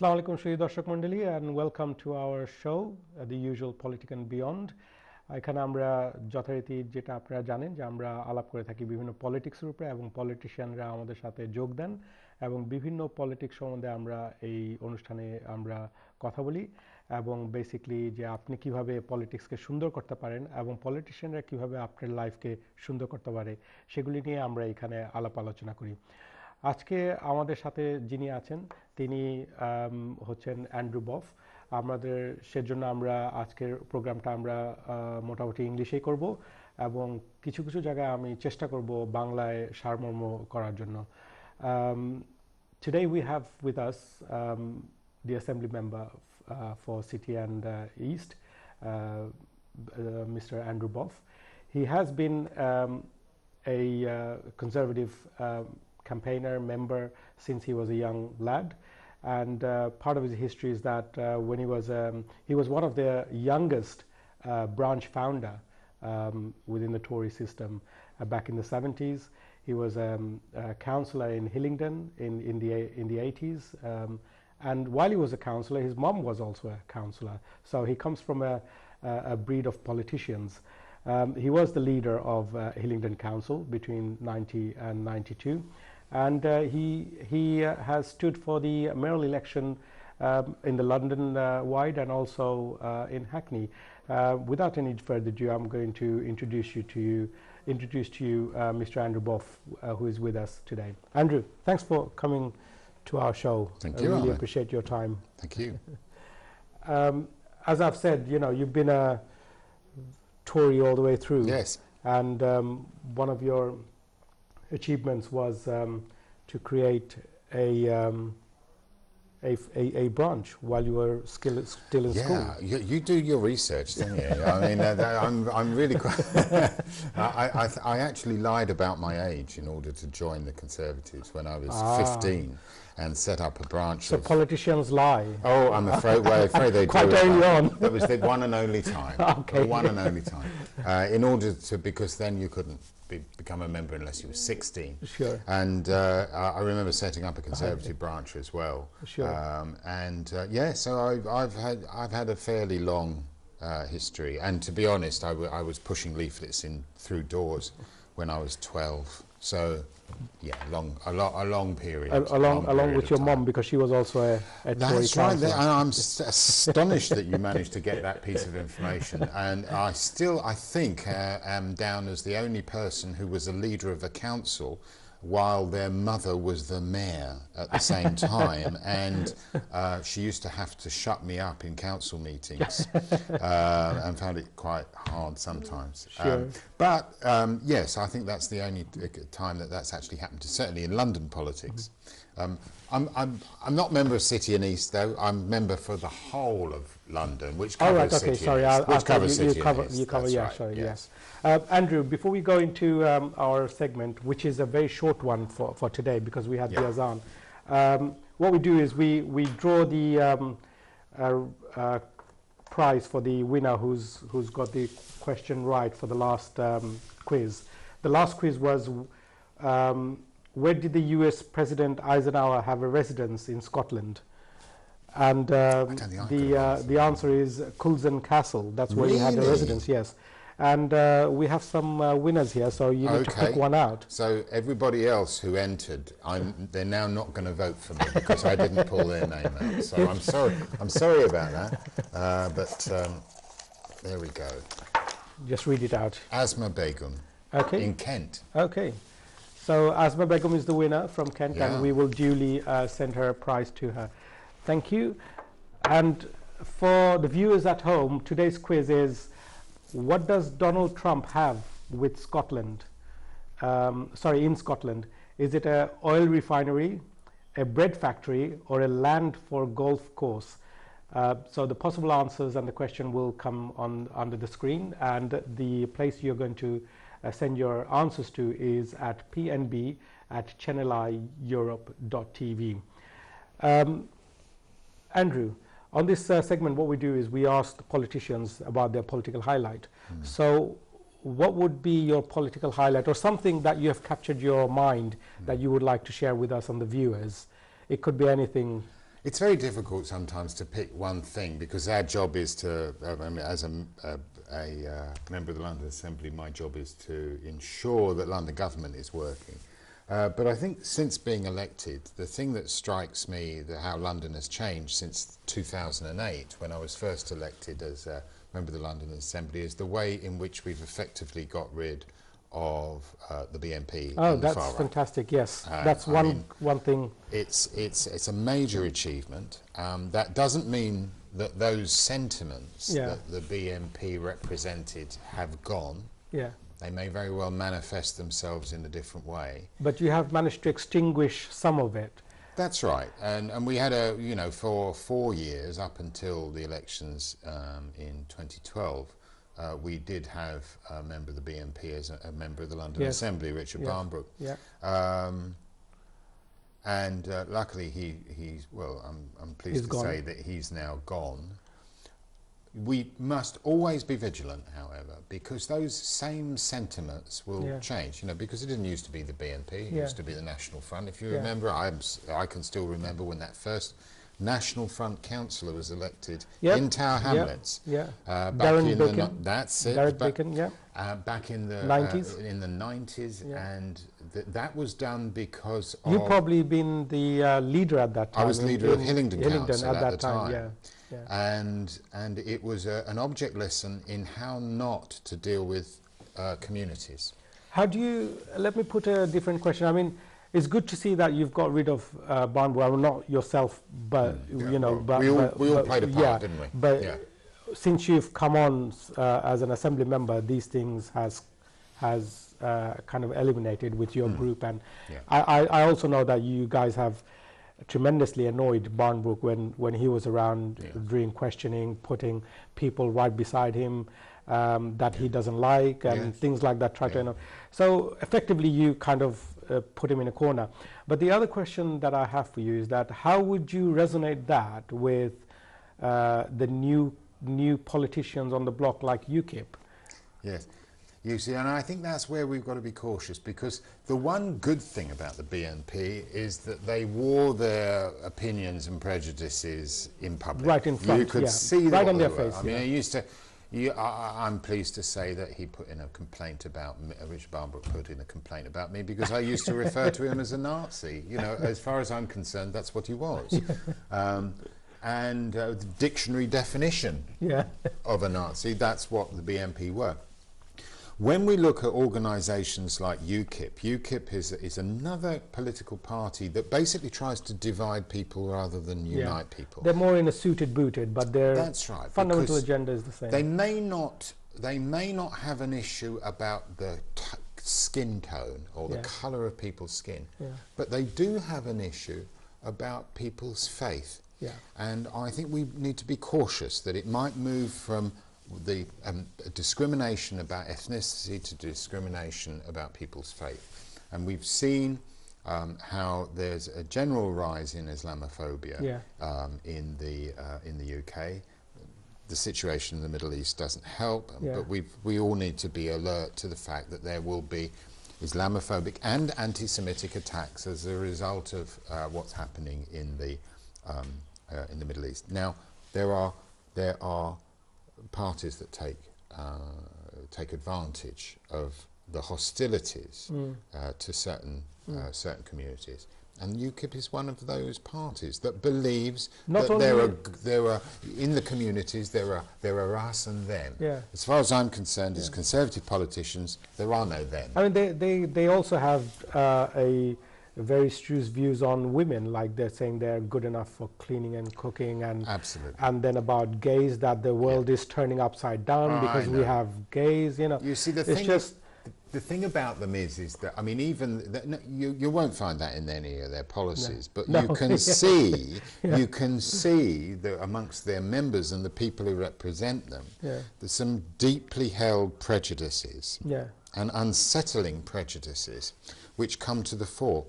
Assalamu alaikum Shri Darshak Mandali and welcome to our show, uh, the usual Politics and Beyond. এখানে আমরা যথারীতি যেটা আপনারা জানেন যে আমরা আলাপ করে থাকি বিভিন্ন পলিটিক্সের উপরে এবং পলিটিশিয়ানরা আমাদের সাথে যোগ দেন এবং বিভিন্ন পলিটিক্স সম্বন্ধে আমরা এই অনুষ্ঠানে আমরা কথা বলি এবং বেসিকলি যে আপনি কীভাবে পলিটিক্সকে সুন্দর করতে পারেন এবং পলিটিশিয়ানরা কীভাবে আপনার লাইফকে সুন্দর করতে পারে সেগুলি নিয়ে আমরা এখানে আলাপ আলোচনা করি আজকে আমাদের সাথে যিনি আছেন তিনি হচ্ছেন অ্যান্ড্রু বফ আমাদের সেজন্য আমরা আজকের প্রোগ্রামটা আমরা মোটামুটি ইংলিশেই করব এবং কিছু কিছু জায়গায় আমি চেষ্টা করব বাংলায় সারমর্ম করার জন্য the Assembly Member uh, for City and uh, East, uh, Mr. Andrew Boff. He has been um, a conservative um, campaigner member since he was a young lad and uh, part of his history is that uh, when he was um, he was one of the youngest uh, branch founder um, within the Tory system back in the 70s. He was um, a councillor in Hillingdon in, in the in the 80s, um, and while he was a councillor, his mom was also a councillor. So he comes from a, a, breed of politicians. Um, he was the leader of Hillingdon Council between 90 and 92 and uh, he he uh, has stood for the mayoral election um, in the London uh, wide and also in Hackney. without any further ado, I'm going to introduce you to you introduce to you Mr. Andrew Boff, who is with us today. Andrew, thanks for coming to our show. Thank I you. really Ahmed. appreciate your time. Thank you. Um, as I've said, you know, you've been a Tory all the way through. Yes. And um, one of your achievements was um, to create a, um, a, a, a branch while you were still, still in school. Yeah, you, you do your research, don't you? I mean, uh, that- I'm, I'm really quite. I, I, th- I actually lied about my age in order to join the Conservatives when I was Ah. 15 and set up a branch So of. politicians lie. Oh, I'm afraid. Well, afraid they Quite do. early Uh, on. That was the one and only time. Okay. The one and only time. Uh, in order to, because then you couldn't be, become a member unless you were 16. Sure. And uh, I remember setting up a Conservative branch as well. Sure. Um, and uh, yeah, so I've, I've had I've had a fairly long uh, history. And to be honest, I, w- I was pushing leaflets in through doors when I was 12. So yeah, long a, lo- a long period. A- along long along with your mom because she was also a, a That's right. And I'm astonished that you managed to get that piece of information. And I still, I think, uh, am down as the only person who was a leader of a council while their mother was the mayor at the same time. and uh, she used to have to shut me up in council meetings uh, and found it quite hard sometimes. Sure. but um, yes, I think that's the only uh, time that that's actually happened, to, certainly in London politics. Um, I'm, I'm, I'm not member of City and East though. I'm member for the whole of London, which All covers right, okay, City sorry, and I'll, East. Which I'll covers you, you City cover, and East. you cover, that's yeah, right, sorry, yes. yes. Uh, Andrew, before we go into um, our segment, which is a very short one for, for today because we had Yeah. the Azan, um, what we do is we, we draw the um, uh, uh, prize for the winner who's, who's got the question right for the last um, quiz. The last quiz was um, where did the US President Eisenhower have a residence in Scotland? And um, don't think I the, uh, the answer is Culzean Castle. That's where he had a residence, yes. And uh, we have some uh, winners here, so you need to pick Okay. one out. So everybody else who entered, I'm, they're now not going to vote for me because I didn't pull their name out. So I'm sorry. I'm sorry about that. Uh, but um, there we go. Just read it out. Asma Begum Okay. in Kent. Okay. So Asma Begum is the winner from Kent, Yeah. and we will duly uh, send her a prize to her. Thank you. And for the viewers at home, today's quiz is what does Donald Trump have with Scotland? Um, sorry, in Scotland. Is it a oil refinery, a bread factory, or a land for golf course? Uh, so the possible answers and the question will come on under the screen, and the place you're going to uh, send your answers to is at pnb at channeleurope.tv. Um, Andrew, on this uh, segment, what we do is we ask the politicians about their political highlight. So, what would be your political highlight, or something that you have captured your mind that you would like to share with us and the viewers? It could be anything It's very difficult sometimes to pick one thing because our job is to, mean, as a, a, a uh, member of the London Assembly, my job is to ensure that London government is working. Uh, but I think since being elected, the thing that strikes me, the, how London has changed since 2008, when I was first elected as a member of the London Assembly, is the way in which we've effectively got rid of uh, the BNP. Oh, the that's fantastic. Yes, Uh, that's I one mean- one thing. It's, it's, it's a major achievement. Um, that doesn't mean that those sentiments Yeah. that the BNP represented have gone. Yeah, They may very well manifest themselves in a different way. but you have managed to extinguish some of it. That's right, and and we had a you know for four years up until the elections um, in 2012, uh, we did have a member of the BNP as a, a member of the London Yes. Assembly, Richard Yes. Barnbrook, Yeah, um, and uh, luckily he he's well I'm I'm pleased He's to gone. say that he's now gone. We must always be vigilant, however, because those same sentiments will Yeah. change. You know, because it didn't used to be the BNP; it Yeah. used to be the National Front. If you Yeah. remember, I'm, s- I can still remember when that first National Front councillor was elected Yep. in Tower. Hamlets. yeah. Uh, back Darren in the Bacon. no- that's it. Derek back, Bacon. Yeah, uh, back in the 90s? uh, in the 90s, Yeah. and th- that was done because you of probably been the uh, leader at that time. I was leader of in Hillingdon Council at at that the time. time. Yeah, yeah. and and it was a, an object lesson in how not to deal with uh, communities. How do you? Let me put a different question. I mean, it's good to see that you've got rid of uh, Barnwell. Well, not yourself, but Mm, Yeah, you know, but we all but- we all but- played a part, yeah, didn't we? But yeah. since you've come on uh, as an assembly member, these things has has uh, kind of eliminated with your Mm. group, and Yeah. I, I, also know that you guys have tremendously annoyed Barnbrook when, when he was around Yeah. during questioning, putting people right beside him um, that he doesn't like and Yeah. things like that. Try to Yeah. So effectively, you kind of uh, put him in a corner. But the other question that I have for you is that how would you resonate that with uh, the new new politicians on the block like UKIP? Yes. You see, and I think that's where we've got to be cautious because the one good thing about the BNP is that they wore their opinions and prejudices in public. Right in front, You could yeah. see Right on their face, I mean, yeah. I used to. You, I, I'm pleased to say that he put in a complaint about me, Richard Barnbrook put in a complaint about me because I used to refer to him as a Nazi. You know, as far as I'm concerned, that's what he was. Um, and uh, the dictionary definition Yeah, of a Nazi, that's what the BNP were. When we look at organisations like UKIP, UKIP is, is another political party that basically tries to divide people rather than Yeah. unite people. they're more in a suited booted, but their That's right. fundamental agenda is the same. They may not. They may not have an issue about the skin tone or the Yeah. colour of people's skin, Yeah. but they do have an issue about people's faith. Yeah. And I think we need to be cautious that it might move from the um, discrimination about ethnicity to discrimination about people's faith. And we've seen um, how there's a general rise in Islamophobia Yeah. um, in the uh, in the UK. The situation in the Middle East doesn't help, um, Yeah. but we we all need to be alert to the fact that there will be Islamophobic and anti-Semitic attacks as a result of uh, what's happening in the um, uh, in the Middle East. Now there are there are parties that take uh, take advantage of the hostilities Mm. uh, to certain uh, certain communities. And UKIP is one of those parties that believes Not that there are there are in the communities there are there are us and them. Yeah. As far as I'm concerned, as conservative politicians, there are no them. I mean, they, they, they also have uh, a very strict views on women, like they're saying they're good enough for cleaning and cooking, and Absolutely. and then about gays that the world is turning upside down Oh, because we have gays. You know, You see, the it's thing just the thing about them is, is that I mean, even that, no, you you won't find that in any of their policies, but No. you can see you can see that amongst their members and the people who represent them, Yeah. there's some deeply held prejudices yeah, and unsettling prejudices which come to the fore.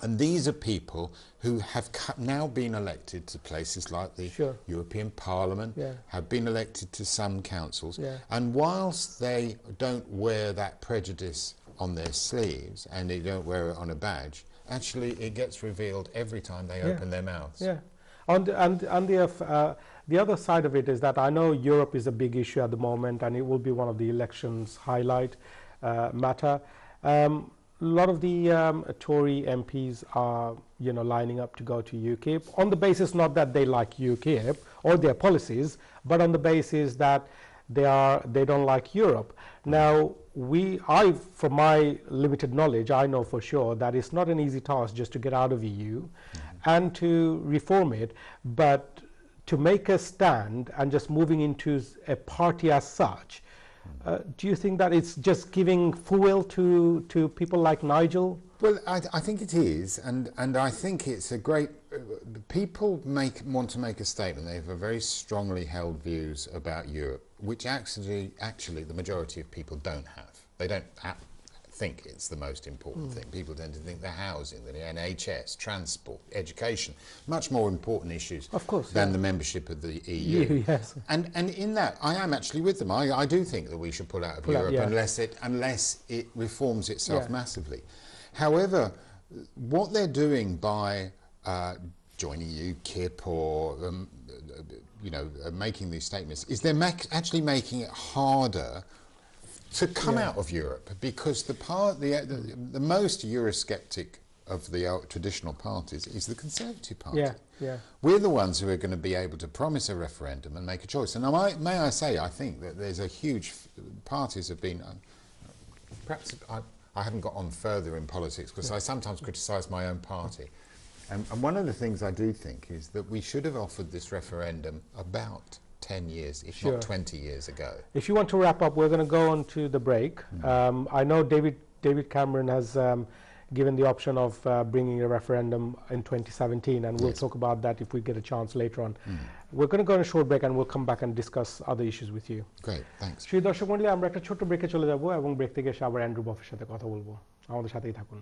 And these are people who have now been elected to places like the Sure. European Parliament, Yeah. have been elected to some councils. Yeah. And whilst they don't wear that prejudice on their sleeves and they don't wear it on a badge, actually it gets revealed every time they Yeah. open their mouths. yeah. On the, and, and the, uh, the other side of it is that I know Europe is a big issue at the moment and it will be one of the elections highlight uh, matter. Um, a lot of the um, Tory MPs are, you know, lining up to go to UKIP on the basis not that they like UKIP or their policies, but on the basis that they are they don't like Europe. Now we, I, from my limited knowledge, I know for sure that it's not an easy task just to get out of EU and to reform it, but to make a stand and just moving into a party as such. Uh, do you think that it's just giving fuel to, to people like Nigel? Well, I, I think it is, and, and I think it's a great. Uh, people make want to make a statement. They have very strongly held views about Europe, which actually, actually, the majority of people don't have. They don't think it's the most important thing. People tend to think the housing, the NHS, transport, education, much more important issues Of course, than yeah. the membership of the EU. yes. And and in that, I am actually with them. I, I do think that we should pull out of Pull out, Europe yeah. unless it unless it reforms itself Yeah. massively. However, what they're doing by uh, joining UKIP or um, you know uh, making these statements is they're mac- actually making it harder to come Yeah. out of Europe because the part the, the, the most Eurosceptic of the uh, traditional parties is the Conservative Party. Yeah, yeah. We're the ones who are going to be able to promise a referendum and make a choice. And I may I say, I think that there's a huge parties have been. Uh, perhaps I, I haven't got on further in politics because I sometimes criticise my own party. And, and one of the things I do think is that we should have offered this referendum about 10 years, if Sure. not 20 years ago. If you want to wrap up, we're going to go on to the break. Um, I know David David Cameron has um, given the option of uh, bringing a referendum in 2017, and we'll Yes. talk about that if we get a chance later on. We're going to go on a short break, and we'll come back and discuss other issues with you. Great, thanks. শ্রী দর্শক মন্ডলী আমরা একটা ছোট্ট ব্রেকে চলে যাব এবং ব্রেক থেকে এসে আবার অ্যান্ড্রু বফের সাথে কথা বলবো আমাদের সাথেই থাকুন